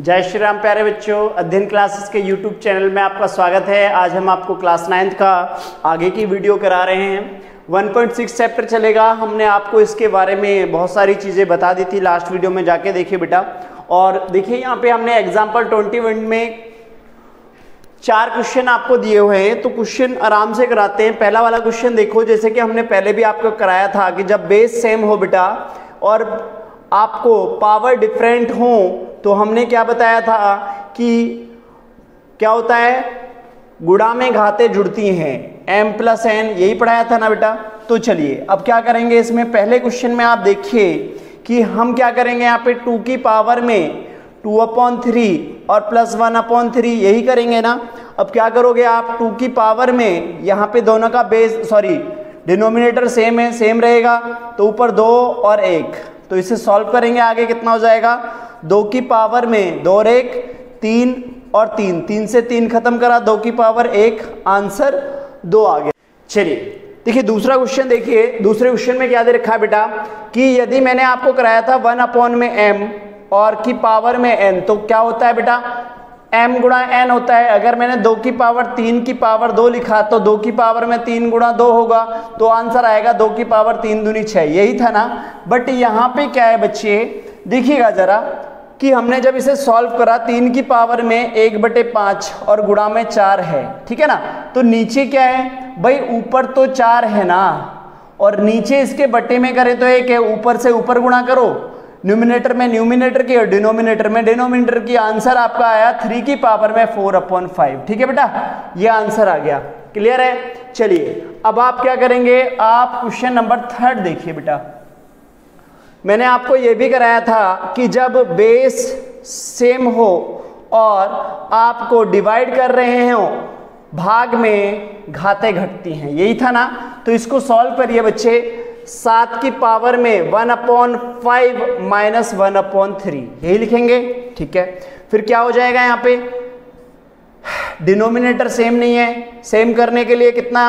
जय श्री राम प्यारे बच्चों, अध्ययन क्लासेस के यूट्यूब चैनल में आपका स्वागत है। आज हम आपको क्लास नाइन्थ का आगे की वीडियो करा रहे हैं। 1.6 चैप्टर चलेगा। हमने आपको इसके बारे में बहुत सारी चीज़ें बता दी थी लास्ट वीडियो में जाके। देखिए बेटा, और देखिए यहाँ पे हमने एग्ज़ाम्पल ट्वेंटी में चार क्वेश्चन आपको दिए हुए हैं। तो क्वेश्चन आराम से कराते हैं। पहला वाला क्वेश्चन देखो, जैसे कि हमने पहले भी आपको कराया था कि जब बेस सेम हो बेटा, और आपको पावर डिफरेंट हो तो हमने क्या बताया था कि क्या होता है? गुड़ा में घाते जुड़ती हैं। M प्लस एन यही पढ़ाया था ना बेटा? तो चलिए, अब क्या करेंगे इसमें? पहले क्वेश्चन में आप देखिए कि हम क्या करेंगे यहाँ पे? टू की पावर में टू अपॉन थ्री और प्लस वन अपॉन थ्री यही करेंगे ना? अब क्या करोगे आप? टू की पावर में यहाँ पे दोनों का बेस सॉरी डिनोमिनेटर सेम है सेम रहेगा तो ऊपर दो और एक। तो इसे सॉल्व करेंगे आगे कितना हो जाएगा? दो की पावर में दो और एक, तीन और तीन। तीन से तीन खत्म करा, दो की पावर एक आंसर दो आ गया। चलिए, देखिए दूसरा क्वेश्चन देखिए। दूसरे क्वेश्चन में क्या दे रखा है बेटा? कि यदि मैंने आपको कराया था वन अपॉन में एम और की पावर में एन तो क्या होता है बेटा? M गुणा एन होता है। अगर मैंने दो की पावर तीन की पावर दो लिखा तो दो की पावर में तीन गुणा दो होगा। तो आंसर आएगा दो की पावर तीन दूनी छह। यही था ना? बट यहाँ पे क्या है बच्चे? देखिएगा जरा कि हमने जब इसे सॉल्व करा, तीन की पावर में एक बटे पाँच और गुणा में चार है। ठीक है ना? तो नीचे क्या है? भाई, ऊपर तो चार है ना? और नीचे इसके बटे में करें तो एक है। ऊपर से ऊपर गुणा करो। न्यूमिनेटर में न्यूमिनेटर की और डिनोमिनेटर में डिनोमिनेटर की आंसर आपका आया थ्री की पावर में फोर अपॉन फाइव ठीक है बेटा? ये आंसर आ गया. क्लियर है? चलिए, अब आप क्या करेंगे? आप क्वेश्चन नंबर थर्ड देखिए बेटा. मैंने आपको यह भी कराया था कि जब बेस सेम हो और आपको डिवाइड कर रहे हो, भाग में घाते घटती हैं. यही था ना? तो इसको सॉल्व करिए बच्चे. सात की पावर में one upon five minus one upon three. यही लिखेंगे, ठीक है? फिर क्या हो जाएगा यहाँ पे? डिनोमिनेटर सेम नहीं है। सेम करने के लिए कितना?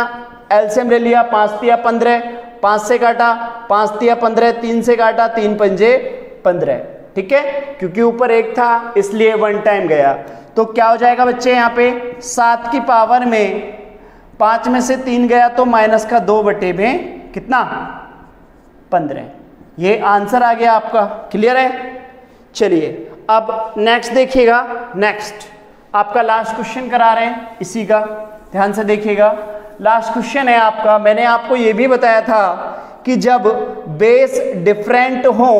एल्सियम ले लिया, पाँच दिया पंद्रह, पाँच से काटा, पाँच दिया पंद्रह, तीन से काटा, तीन पंजे पंद्रह, ठीक है? क्योंकि ऊपर एक था, इसलिए वन टाइम गया। तो क्या हो जाएगा बच्चे यहाँ पे? सात की पावर में पाँच में से तीन गया तो माइनस का दो बटे में कितना? पंद्रह। ये आंसर आ गया आपका। क्लियर है? चलिए, अब नेक्स्ट देखिएगा। नेक्स्ट आपका लास्ट क्वेश्चन करा रहे हैं इसी का। ध्यान से देखिएगा। लास्ट क्वेश्चन है आपका। मैंने आपको ये भी बताया था कि जब बेस डिफरेंट हो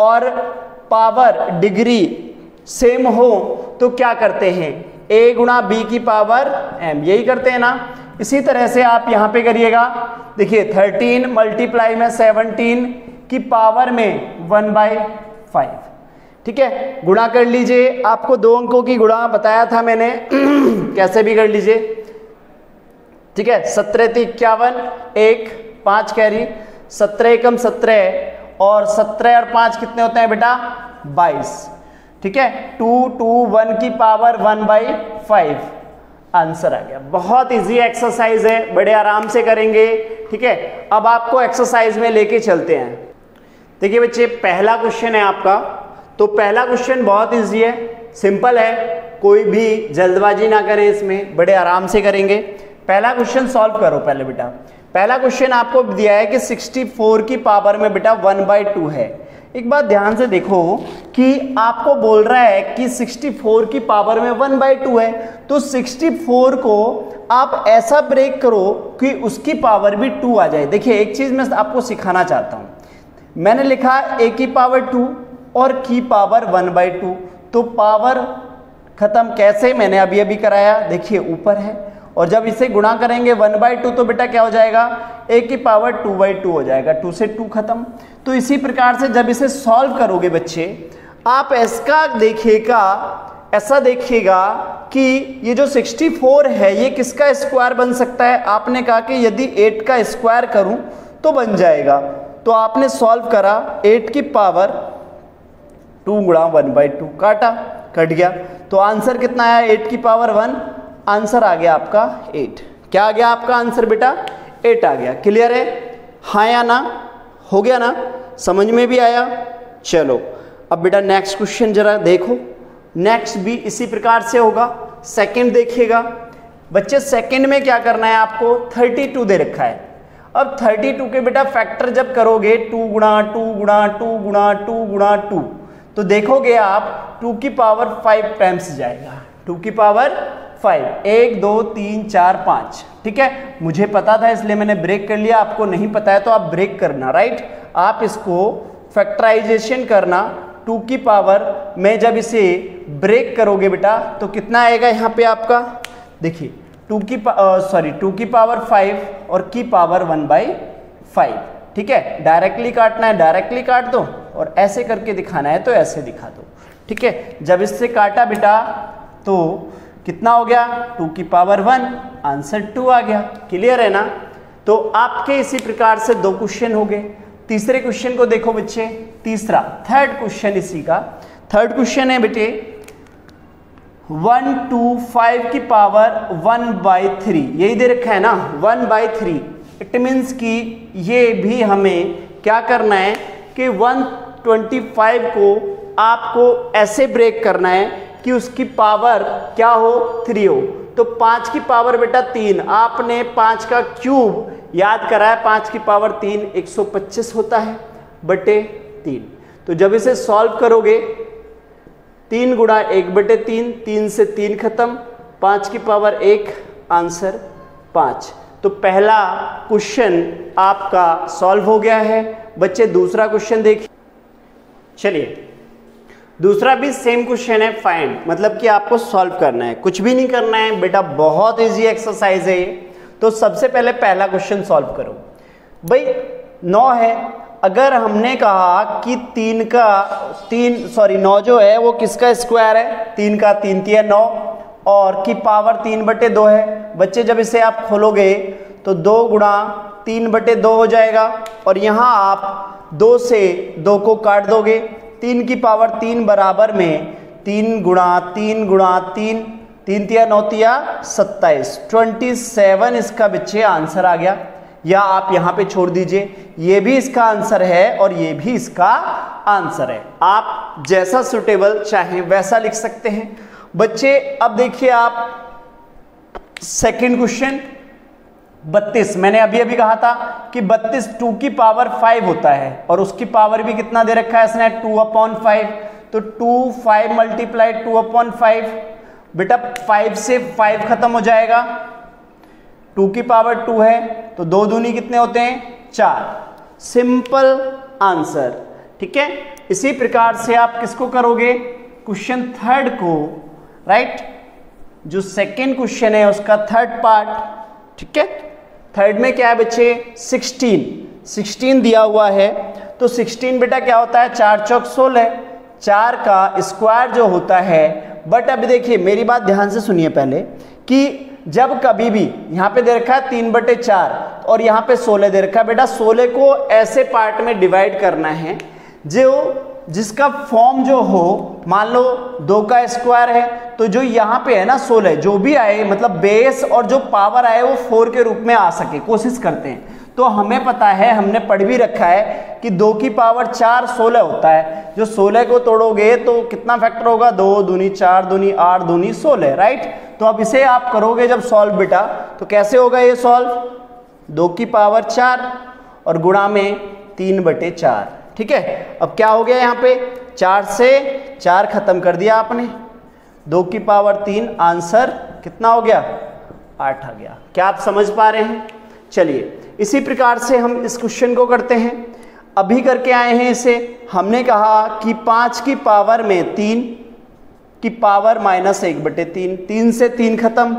और पावर डिग्री सेम हो तो क्या करते हैं? ए गुणा बी की पावर एम यही करते हैं ना? इसी तरह से आप यहाँ पे करिएगा, देखिए 13 मल्टीप्लाई में 17 की पावर में 1 बाई फाइव ठीक है? गुणा कर लीजिए। आपको दो अंकों की गुणा बताया था मैंने। कैसे भी कर लीजिए। ठीक है? सत्रह थी इक्यावन, एक, पाँच कैरी। सत्रह एकम सत्रह और सत्रह और पाँच कितने होते हैं बेटा? बाईस। ठीक है? टू टू वन की power one by five answer आ गया। बहुत इजी एक्सरसाइज है, बड़े आराम से करेंगे, ठीक है? अब आपको एक्सरसाइज में लेके चलते हैं। देखिए बच्चे, पहला क्वेश्चन है आपका। तो पहला क्वेश्चन बहुत इजी है सिंपल है, कोई भी जल्दबाजी ना करें इसमें, बड़े आराम से करेंगे। पहला क्वेश्चन सॉल्व करो पहले बेटा। पहला क्वेश्चन आपको दिया है कि 64 की पावर में बेटा वन बाई टू है। एक बात ध्यान से देखो कि आपको बोल रहा है कि 64 की पावर में वन बाई टू है तो 64 को आप ऐसा ब्रेक करो कि उसकी पावर भी टू आ जाए। देखिए, एक चीज़ मैं आपको सिखाना चाहता हूँ। मैंने लिखा ए की पावर टू और की पावर वन बाई टू तो पावर खत्म कैसे? मैंने अभी अभी कराया। देखिए, ऊपर है। और जब इसे गुणा करेंगे वन बाई टू तो बेटा क्या हो जाएगा? ए की पावर टू बाई टू हो जाएगा। टू से टू खत्म। तो इसी प्रकार से जब इसे सॉल्व करोगे बच्चे, आप इसका देखिएगा, ऐसा देखिएगा कि ये जो 64 है, ये किसका स्क्वायर बन सकता है? आपने कहा कि यदि 8 का स्क्वायर करूँ तो बन जाएगा। तो आपने सॉल्व करा 8 की पावर 2 गुणा वन बाई टू काटा, कट गया। तो आंसर कितना आया? 8 की पावर 1 आंसर आ गया आपका 8 क्या आ गया आपका आंसर बेटा? 8 आ गया. क्लियर है? हाँ या ना? हो गया ना? समझ में भी आया? चलो, अब बेटा नेक्स्ट क्वेश्चन जरा देखो. नेक्स्ट भी इसी प्रकार से होगा. सेकंड देखिएगा. बच्चे सेकंड में क्या करना है आपको? 32 दे रखा है. अब 32 के बेटा फैक्टर जब करोगे टू गुणा टू गुणा टू गुणा टू गुणा टू तो देखोगे आप टू की पावर फाइव टाइम्स जाएगा. टू की पावर फाइव। एक, दो, तीन, चार, पाँच। ठीक है? मुझे पता था, इसलिए मैंने ब्रेक कर लिया। आपको नहीं पता है तो आप ब्रेक करना राइट आप इसको फैक्टराइजेशन करना। टू की पावर में जब इसे ब्रेक करोगे बेटा तो कितना आएगा यहाँ पे आपका? देखिए, टू की सॉरी टू की पावर फाइव और की पावर वन बाई फाइव ठीक है? डायरेक्टली काटना है डायरेक्टली काट दो और ऐसे करके दिखाना है तो ऐसे दिखा दो। ठीक है? जब इससे काटा बेटा तो कितना हो गया? टू की पावर वन। आंसर टू आ गया। क्लियर है ना? तो आपके इसी प्रकार से दो क्वेश्चन हो गए। तीसरे क्वेश्चन को देखो बच्चे। तीसरा थर्ड क्वेश्चन इसी का। थर्ड क्वेश्चन है बेटे। वन, टू फाइव की पावर वन बाई थ्री यही दे रखा है ना? One by three it means कि ये भी हमें क्या करना है कि वन ट्वेंटी फाइव को आपको ऐसे ब्रेक करना है कि उसकी पावर क्या हो? थ्री हो। तो पाँच की पावर बेटा तीन। आपने पाँच का क्यूब याद कराया, पाँच की पावर तीन, एक सौ पच्चीस होता है, बटे तीन। तो जब इसे सॉल्व करोगे, तीन गुणा एक बटे तीन तीन से तीन खत्म, पाँच की पावर एक, आंसर पाँच। तो पहला क्वेश्चन आपका सॉल्व हो गया है। बच्चे, दूसरा क्वेश्चन देखिए। चलिए दूसरा भी सेम क्वेश्चन है फाइंड मतलब कि आपको सॉल्व करना है। कुछ भी नहीं करना है, बेटा, बहुत इजी एक्सरसाइज है ये। तो सबसे पहले पहला क्वेश्चन सॉल्व करो। भाई, नौ है। अगर हमने कहा कि तीन का, तीन सॉरी नौ जो है, वो किसका स्क्वायर है? तीन का तीन तीन नौ। और की पावर तीन बटे दो है। बच्चे, जब इसे आप खोलोगे तो दो गुणा तीन बटे दो हो जाएगा। और यहाँ आप दो से दो को काट दोगे। तीन की पावर तीन बराबर में तीन गुणा तीन गुणा तीन तीन तिया नौ तिया सत्ताईस। ट्वेंटी सेवन इसका बच्चे आंसर आ गया। या आप यहाँ पे छोड़ दीजिए। ये भी इसका आंसर है और ये भी इसका आंसर है। आप जैसा सुटेबल चाहें वैसा लिख सकते हैं। बच्चे, अब देखिए आप सेकंड क्वेश्चन बत्तीस। मैंने अभी अभी कहा था कि बत्तीस टू की पावर फाइव होता है और उसकी पावर भी कितना दे रखा है इसने? Two upon five. तो two five multiply two upon five. बेटा, फाइव से फाइव खत्म हो जाएगा। टू की पावर टू है तो दो दूनी कितने होते हैं? चार। Simple answer. ठीक है? इसी प्रकार से आप किसको करोगे? क्वेश्चन थर्ड को। राइट? जो सेकेंड क्वेश्चन है, उसका थर्ड पार्ट। ठीक है? थर्ड में क्या है बच्चे? 16 16 दिया हुआ है। तो 16 बेटा क्या होता है? चार चौक सोलह। चार का स्क्वायर जो होता है बट अभी देखिए, मेरी बात ध्यान से सुनिए पहले कि जब कभी भी, यहाँ पे दे रखा है तीन बटे चार, और यहाँ पे सोलह दे रखा है। बेटा, सोलह को ऐसे पार्ट में डिवाइड करना है, जो जिसका फॉर्म जो हो, मान लो दो का स्क्वायर है तो जो यहाँ पे है ना सोलह, जो भी आए मतलब बेस और जो पावर आए, वो फोर के रूप में आ सके, कोशिश करते हैं। तो हमें पता है, हमने पढ़ भी रखा है कि दो की पावर चार सोलह होता है। जो सोलह को तोड़ोगे तो कितना फैक्टर होगा? दो दूनी चार दूनी आठ दूनी सोलह राइट तो अब इसे आप करोगे जब सॉल्व बेटा तो कैसे होगा ये सॉल्व दो की पावर चार और गुणा में तीन बटे चार, ठीक है? अब क्या हो गया यहाँ पे? चार से चार खत्म कर दिया आपने। दो की पावर तीन, आंसर कितना हो गया? आठ आ गया। क्या आप समझ पा रहे हैं? चलिए, इसी प्रकार से हम इस क्वेश्चन को करते हैं। अभी करके आए हैं इसे। हमने कहा कि पाँच की पावर में तीन, की पावर माइनस एक बटे तीन। तीन से तीन खत्म,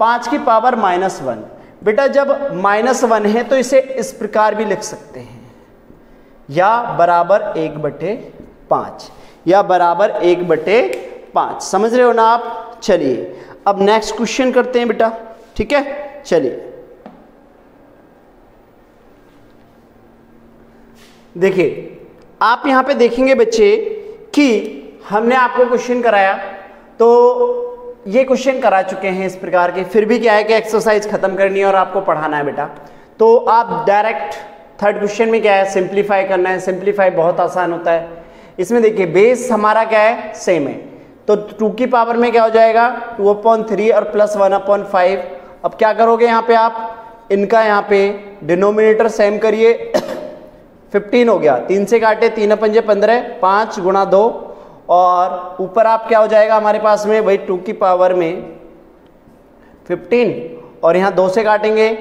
पाँच की पावर माइनस वन। बेटा, जब माइनस वन है तो इसे इस प्रकार भी लिख सकते हैं। या बराबर एक बटे पाँच, या बराबर एक बटे पाँच। समझ रहे हो ना आप? चलिए। अब नेक्स्ट क्वेश्चन करते हैं बेटा। ठीक है? चलिए। देखिए, आप यहाँ पे देखेंगे बच्चे कि हमने आपको क्वेश्चन कराया। तो ये क्वेश्चन करा चुके हैं इस प्रकार के। फिर भी क्या है कि एक्सरसाइज खत्म करनी है और आपको पढ़ाना है बेटा। तो आप डायरेक्ट थर्ड क्वेश्चन में क्या है? सिंप्लीफाई करना है। सिंप्लीफाई बहुत आसान होता है। इसमें देखिए बेस हमारा क्या है? सेम है। तो टू की पावर में क्या हो जाएगा? टू अपॉन थ्री और प्लस वन अपॉन फाइव अब क्या करोगे यहाँ पे आप? इनका यहाँ पे डिनोमिनेटर सेम करिए। फिफ्टीन हो गया। तीन से काटे, तीन पंजे पंद्रह, पाँच गुणा दो। और ऊपर आप क्या हो जाएगा हमारे पास में? भाई टू की पावर में फिफ्टीन और यहाँ दो से काटेंगे।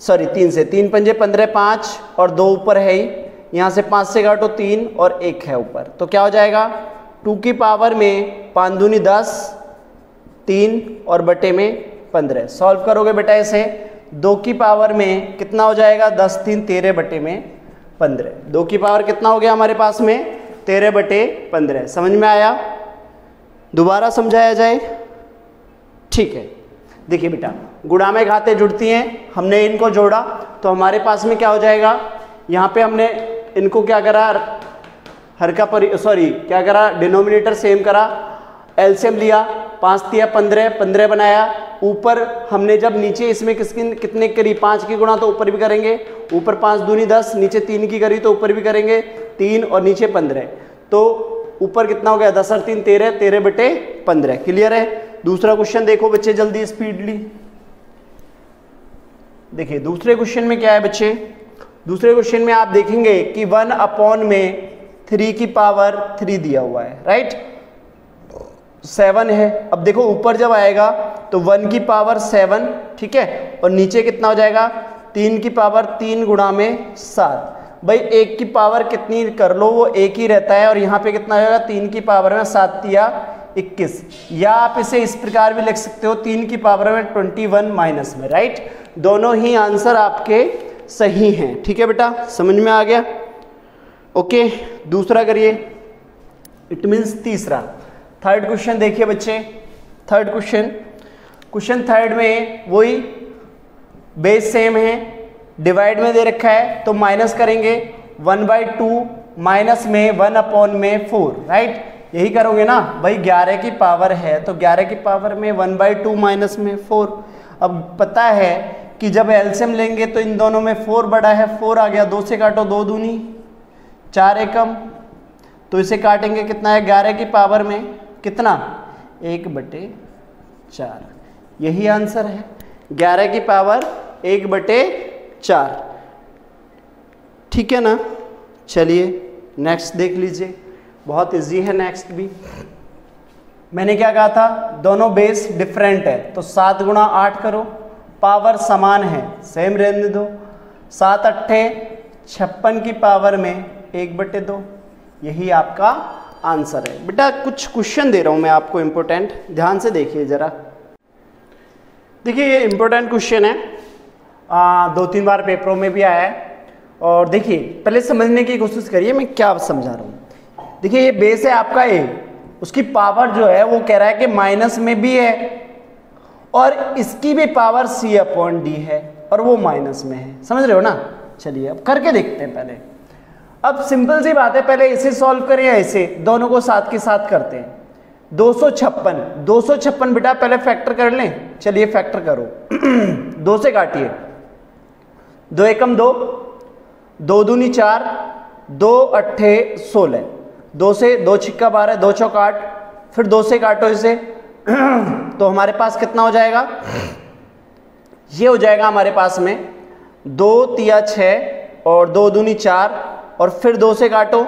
सॉरी तीन से। तीन पंजे पंद्रह, पाँच और दो ऊपर है ही। यहाँ से पाँच से काटो, तीन और एक है ऊपर। तो क्या हो जाएगा? टू की पावर में पाँच दूनी दस, तीन और बटे में पंद्रह। सॉल्व करोगे बेटा इसे? दो की पावर में कितना हो जाएगा? दस, तीन, तेरह बटे में पंद्रह। दो की पावर कितना हो गया हमारे पास में? तेरह बटे पंद्रह। समझ में आया? दोबारा समझाया जाए? ठीक है। देखिए बेटा गुड़ा में घाते जुड़ती हैं, हमने इनको जोड़ा तो हमारे पास में क्या हो जाएगा? यहाँ पे हमने इनको क्या करा? हर का परि सॉरी क्या करा? डिनोमिनेटर सेम करा। एलसीएम लिया। पाँच दिया, पंद्रह पंद्रह बनाया। ऊपर हमने जब नीचे इसमें किसकी कितने करी? पाँच की गुणा तो ऊपर भी करेंगे। ऊपर पाँच दूनी दस, नीचे तीन की करी तो ऊपर भी करेंगे। तीन और नीचे पंद्रह। तो ऊपर कितना हो गया? दस और तीन, तेरह तेरह बटे पंद्रह। क्लियर है? दूसरा क्वेश्चन देखो बच्चे जल्दी स्पीडली देखिए, दूसरे क्वेश्चन में क्या है बच्चे? दूसरे क्वेश्चन में आप देखेंगे कि वन अपॉन में थ्री की पावर थ्री दिया हुआ है राइट सेवन है। अब देखो, ऊपर जब आएगा तो वन की पावर सेवन ठीक है? और नीचे कितना हो जाएगा? तीन की पावर तीन गुणा में सात। भाई, एक की पावर कितनी कर लो, वो एक ही रहता है, और यहाँ पे कितना हो जाएगा? तीन की पावर में सात या इक्कीस। या आप इसे इस प्रकार भी लिख सकते हो, तीन की पावर में ट्वेंटी वन माइनस में राइट दोनों ही आंसर आपके सही हैं, ठीक है बेटा? समझ में आ गया? ओके दूसरा करिए। इट मीन्स तीसरा। थर्ड क्वेश्चन देखिए बच्चे। थर्ड क्वेश्चन क्वेश्चन थर्ड में वही बेस सेम है। डिवाइड में दे रखा है तो माइनस करेंगे। वन बाई टू माइनस में वन अपॉन में फोर राइट यही करोगे ना? भाई, ग्यारह की पावर है तो ग्यारह की पावर में वन बाई टू माइनस में फोर अब पता है कि जब एल्सियम लेंगे तो इन दोनों में फोर बड़ा है फोर आ गया, दो से काटो, दो दूनी। चार एकम। तो इसे काटेंगे कितना? है ग्यारह की पावर में कितना? एक बटे चार। यही आंसर है। ग्यारह की पावर एक बटे चार। ठीक है ना? चलिए नेक्स्ट देख लीजिए। बहुत इजी है नेक्स्ट भी। मैंने क्या कहा था? दोनों बेस डिफरेंट है। तो सात गुणा आठ करो। पावर समान है। सेम रहने दो। सात अट्ठे छप्पन की पावर में एक बटे दो। यही आपका आंसर है। बेटा कुछ क्वेश्चन दे रहा हूँ मैं आपको इंपॉर्टेंट ध्यान से देखिए ज़रा। देखिए ये इंपॉर्टेंट क्वेश्चन है। आ, दो तीन बार पेपरों में भी आया है। और देखिए पहले समझने की कोशिश करिए मैं क्या समझा रहा हूँ। देखिए ये बेस है आपका ए उसकी पावर जो है वो कह रहा है कि माइनस में भी है और इसकी भी पावर सी अपॉन डी है और वो माइनस में है। समझ रहे हो ना? चलिए अब करके देखते हैं पहले। अब सिंपल सी बात है, पहले इसे सॉल्व करें या इसे, दोनों को साथ के साथ करते हैं। दो सौ छप्पन, दो सौ छप्पन बेटा, पहले फैक्टर कर लें। चलिए फैक्टर करो। दो से काटिए। दो एकम दो दो दूनी चार, दो अट्ठे सोलह। दो से दो छिक्का बारह, दो चौक आठ। फिर दो से काटो इसे। तो हमारे पास कितना हो जाएगा? ये हो जाएगा हमारे पास में दो तिया छ और दो दूनी चार और फिर दो से काटो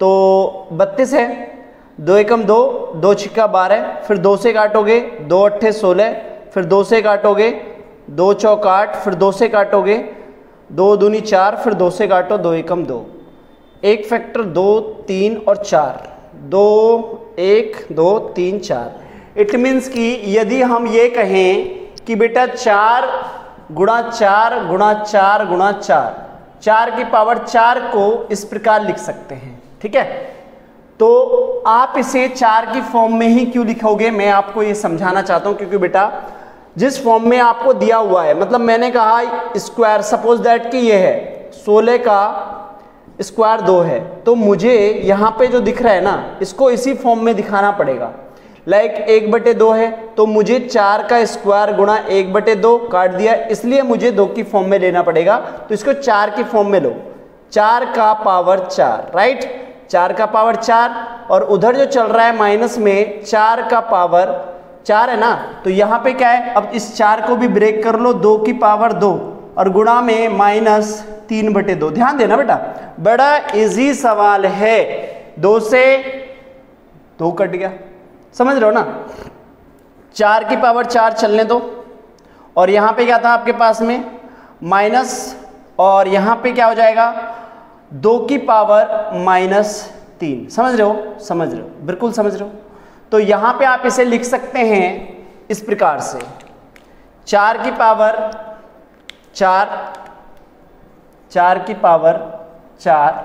तो बत्तीस है, दो एकम दो दो छिक्का बारह फिर दो से काटोगे, दो अट्ठे सोलह फिर दो से काटोगे, दो चौक आठ, फिर दो से काटोगे, दो दूनी चार, फिर दो से काटो, दो एकम दो। एक फैक्टर दो, तीन और चार, दो, एक, दो, तीन, चार। इट मीन्स कि यदि हम ये कहें कि बेटा चार गुणा चार गुणा चार गुणा चार चार की पावर चार को इस प्रकार लिख सकते हैं, ठीक है? तो आप इसे चार की फॉर्म में ही क्यों लिखोगे? मैं आपको ये समझाना चाहता हूँ, क्योंकि बेटा, जिस फॉर्म में आपको दिया हुआ है मतलब मैंने कहा स्क्वायर, सपोज़ दैट कि ये है, सोलह का स्क्वायर दो है तो मुझे यहाँ पे जो दिख रहा है ना, इसको इसी फॉर्म में दिखाना पड़ेगा। लाइक एक बटे दो है तो मुझे चार का स्क्वायर गुणा एक बटे दो काट दिया, इसलिए मुझे दो की फॉर्म में लेना पड़ेगा। तो इसको चार की फॉर्म में लो। चार का पावर चार राइट चार का पावर चार, और उधर जो चल रहा है माइनस में, चार का पावर चार है ना? तो यहाँ पे क्या है? अब इस चार को भी ब्रेक कर लो, दो की पावर दो, और गुणा में माइनस तीन बटे दो। ध्यान देना बेटा, बड़ा इजी सवाल है। दो से, दो कट गया। समझ रहे हो ना? चार की पावर चार चलने दो। और यहाँ पे क्या था आपके पास में? माइनस और यहाँ पे क्या हो जाएगा? दो की पावर माइनस तीन। समझ रहे हो? समझ रहे हो। बिल्कुल समझ रहे हो? तो यहाँ पे आप इसे लिख सकते हैं इस प्रकार से। चार की पावर चार चार की पावर चार।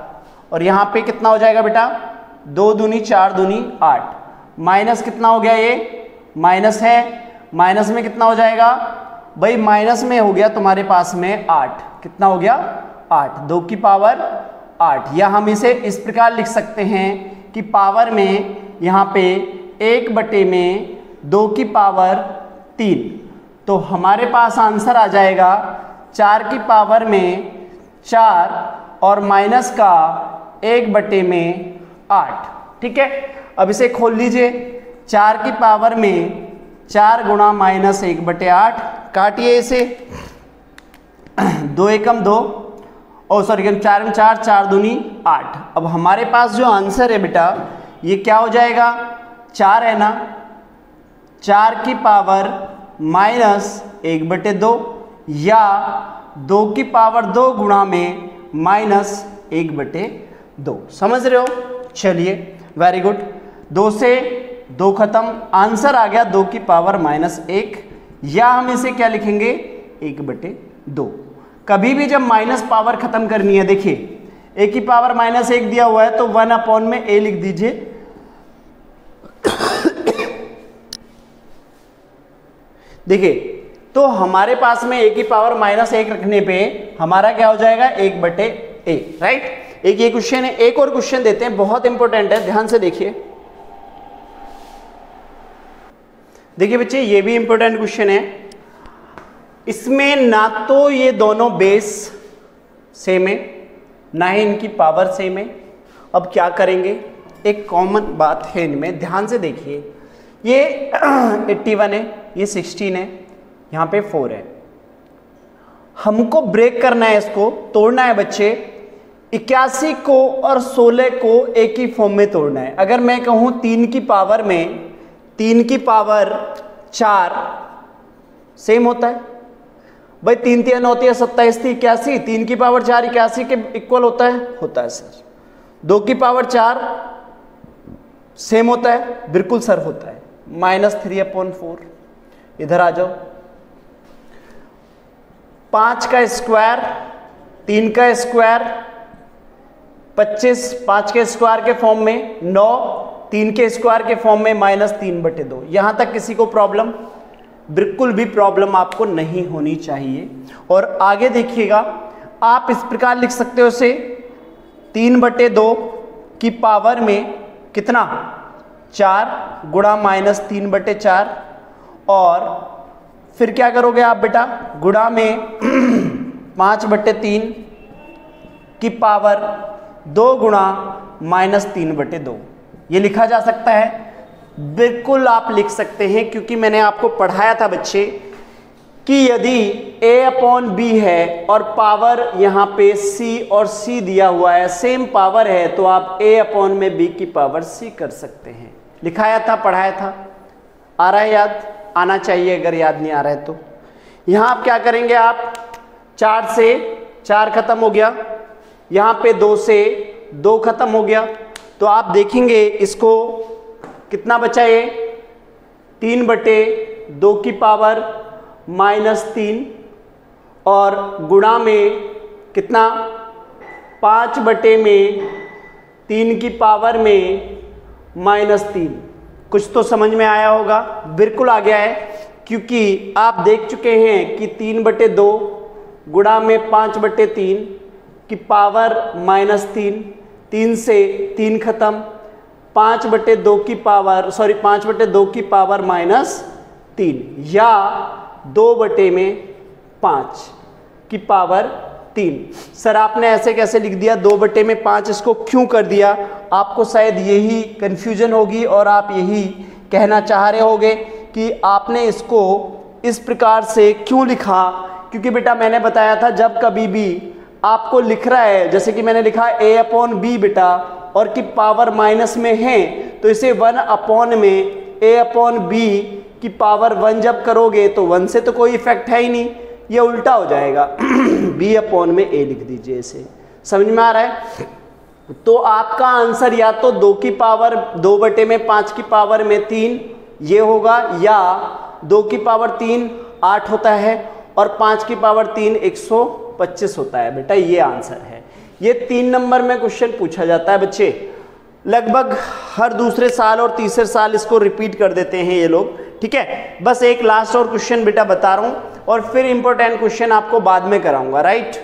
और यहाँ पे कितना हो जाएगा बेटा? दो दूनी चार दूनी आठ। माइनस कितना हो गया ये? माइनस है। माइनस में कितना हो जाएगा? भाई, माइनस में हो गया तुम्हारे पास में आठ। कितना हो गया? आठ। दो की पावर आठ। या हम इसे इस प्रकार लिख सकते हैं कि पावर में यहाँ पे एक बटे में दो की पावर तीन। तो हमारे पास आंसर आ जाएगा चार की पावर में चार और माइनस का एक बटे में आठ। ठीक है? अब इसे खोल लीजिए। चार की पावर में चार गुणा माइनस एक बटे आठ, काटिए इसे। दो एकम दो और सॉरी चार में चार चार दूनी आठ। अब हमारे पास जो आंसर है बेटा, ये क्या हो जाएगा? चार है ना? चार की पावर माइनस एक बटे दो या दो की पावर दो गुणा में माइनस एक बटे दो। समझ रहे हो? चलिए वेरी गुड दो से दो खत्म, आंसर आ गया दो की पावर माइनस एक। या हम इसे क्या लिखेंगे? एक बटे दो। कभी भी जब माइनस पावर खत्म करनी है, देखिए ए की पावर माइनस एक दिया हुआ है तो वन अपॉन में ए लिख दीजिए। देखिए तो हमारे पास में ए की पावर माइनस एक रखने पे हमारा क्या हो जाएगा? एक बटे ए राइट एक ये क्वेश्चन है, एक और क्वेश्चन देते हैं, बहुत इंपॉर्टेंट है, ध्यान से देखिए। देखिए बच्चे, ये भी इंपॉर्टेंट क्वेश्चन है। इसमें ना तो ये दोनों बेस सेम है, ना ही इनकी पावर सेम है। अब क्या करेंगे? एक कॉमन बात है इनमें, ध्यान से देखिए। ये 81 है, ये 16 है, यहाँ पे 4 है। हमको ब्रेक करना है इसको, तोड़ना है बच्चे। इक्यासी को और 16 को एक ही फॉर्म में तोड़ना है। अगर मैं कहूँ तीन की पावर में तीन की पावर चार सेम होता है। भाई, तीन तीन होती है, सत्ताईस थी, इक्यासी, तीन की पावर चार, इक्यासी के इक्वल होता है? होता है सर दो की पावर चार सेम होता है, बिल्कुल सर होता है। Minus three upon four. इधर आ जाओ। पाँच का स्क्वायर, तीन का स्क्वायर, पच्चीस, पाँच के स्क्वायर के फॉर्म में नौ तीन के स्क्वायर के फॉर्म में माइनस तीन बटे दो। यहाँ तक किसी को प्रॉब्लम बिल्कुल भी प्रॉब्लम आपको नहीं होनी चाहिए। और आगे देखिएगा, आप इस प्रकार लिख सकते हो इसे तीन बटे दो की पावर में कितना? चार गुणा माइनस तीन बटे चार। और फिर क्या करोगे आप बेटा? गुणा में पाँच बटे तीन की पावर दो गुणा माइनस तीन बटे दो। ये लिखा जा सकता है। बिल्कुल आप लिख सकते हैं, क्योंकि मैंने आपको पढ़ाया था बच्चे, कि यदि a अपॉन बी है और पावर यहाँ पे c और c दिया हुआ है सेम पावर है तो आप a अपॉन में b की पावर c कर सकते हैं। लिखाया था, पढ़ाया था। आ रहा है याद? आना चाहिए अगर याद नहीं आ रहा है तो। यहाँ आप क्या करेंगे आप? चार से, चार खत्म हो गया। यहाँ पे दो से, दो खत्म हो गया। तो आप देखेंगे इसको कितना बचा ये? तीन बटे दो की पावर माइनस तीन और गुणा में कितना? पाँच बटे में तीन की पावर में माइनस तीन। कुछ तो समझ में आया होगा, बिल्कुल आ गया है, क्योंकि आप देख चुके हैं कि तीन बटे दो गुणा में पाँच बटे तीन की पावर माइनस तीन तीन से तीन खत्म, पाँच बटे दो की पावर सॉरी पाँच बटे दो की पावर माइनस तीन, या दो बटे में पाँच की पावर तीन। सर, आपने ऐसे कैसे लिख दिया? दो बटे में पाँच इसको क्यों कर दिया? आपको शायद यही कंफ्यूजन होगी और आप यही कहना चाह रहे होगे कि आपने इसको इस प्रकार से क्यों लिखा? क्योंकि बेटा मैंने बताया था, जब कभी भी आपको लिख रहा है, जैसे कि मैंने लिखा ए अपॉन बी बेटा, और की पावर माइनस में है तो इसे वन अपॉन में ए अपॉन बी की पावर वन जब करोगे तो वन से तो कोई इफ़ेक्ट है ही नहीं, ये उल्टा हो जाएगा। बी अपॉन में ए लिख दीजिए इसे। समझ में आ रहा है? तो आपका आंसर या तो दो की पावर दो बटे में, पाँच की पावर में तीन, ये होगा, या दो की पावर तीन, आठ होता है, और पाँच की पावर तीन, एक सौ पच्चीस होता है। बेटा, ये आंसर है। ये तीन नंबर में क्वेश्चन पूछा जाता है बच्चे। लगभग हर दूसरे साल और तीसरे साल इसको रिपीट कर देते हैं ये लोग। ठीक है? बस एक लास्ट और क्वेश्चन बेटा बता रहा हूँ और फिर इंपॉर्टेंट क्वेश्चन आपको बाद में कराऊँगा राइट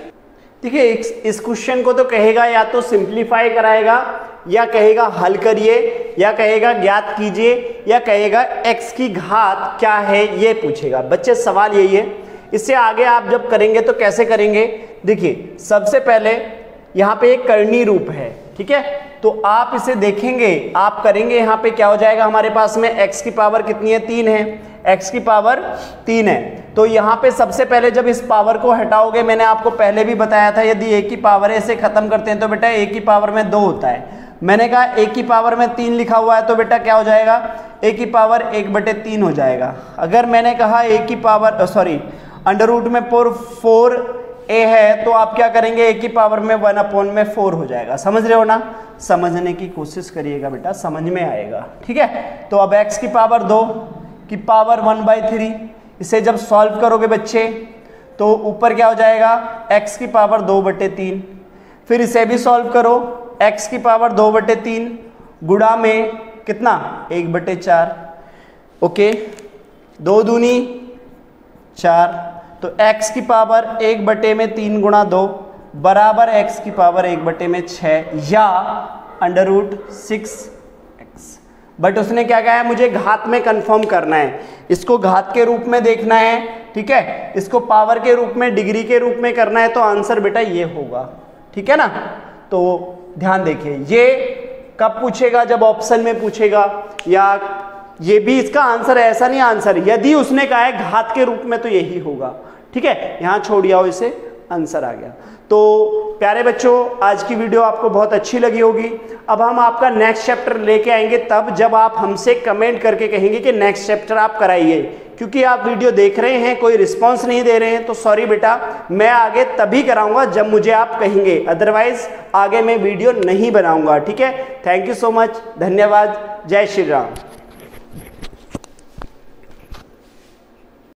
ठीक है इस क्वेश्चन को तो कहेगा या तो सिंप्लीफाई कराएगा, या कहेगा हल करिए, या कहेगा ज्ञात कीजिए, या कहेगा एक्स की घात क्या है, ये पूछेगा। बच्चे, सवाल यही है। इससे आगे आप जब करेंगे तो कैसे करेंगे? देखिए, सबसे पहले यहाँ पे एक करनी रूप है, ठीक है? तो आप इसे देखेंगे, आप करेंगे यहाँ पे क्या हो जाएगा हमारे पास में? X की पावर कितनी है? तीन है। X की पावर तीन है। तो यहाँ पे सबसे पहले जब इस पावर को हटाओगे, मैंने आपको पहले भी बताया था, यदि एक की पावर है इसे खत्म करते हैं तो बेटा एक की पावर में दो होता है। मैंने कहा एक की पावर में तीन लिखा हुआ है तो बेटा क्या हो जाएगा? एक की पावर एक बटे तीन हो जाएगा। अगर मैंने कहा एक की पावर सॉरी अंडर रूट में पोर फोर ए है तो आप क्या करेंगे? ए की पावर में वन अपॉन में फोर हो जाएगा। समझ रहे हो ना? समझने की कोशिश करिएगा बेटा, समझ में आएगा। ठीक है? तो अब एक्स की पावर दो, की पावर वन बाई थ्री इसे जब सॉल्व करोगे बच्चे तो ऊपर क्या हो जाएगा? एक्स की पावर दो बटे तीन। फिर इसे भी सॉल्व करो। एक्स की पावर दो बटे तीन गुड़ा में कितना? एक बटे चार। ओके दो दूनी, चार। तो x की पावर एक बटे में तीन गुणा दो, बराबर x की पावर एक बटे में छ या under root six x but उसने क्या कहा है? मुझे घात में कंफर्म करना है। इसको घात के रूप में देखना है, ठीक है? इसको पावर के रूप में डिग्री के रूप में करना है तो आंसर बेटा ये होगा। ठीक है ना? तो ध्यान देखिए, ये कब पूछेगा? जब ऑप्शन में पूछेगा। या ये भी इसका आंसर ऐसा नहीं आंसर यदि उसने कहा है घात के रूप में तो यही होगा। ठीक है? यहाँ छोड़ आओ इसे आंसर आ गया। तो प्यारे बच्चों, आज की वीडियो आपको बहुत अच्छी लगी होगी। अब हम आपका नेक्स्ट चैप्टर लेके आएँगे, तब जब आप हमसे कमेंट करके कहेंगे कि नेक्स्ट चैप्टर आप कराइए। क्योंकि आप वीडियो देख रहे हैं, कोई रिस्पांस नहीं दे रहे हैं तो सॉरी बेटा, मैं आगे तभी कराऊँगा जब मुझे आप कहेंगे। अदरवाइज़ आगे मैं वीडियो नहीं बनाऊँगा, ठीक है? थैंक यू सो मच धन्यवाद, जय श्री राम।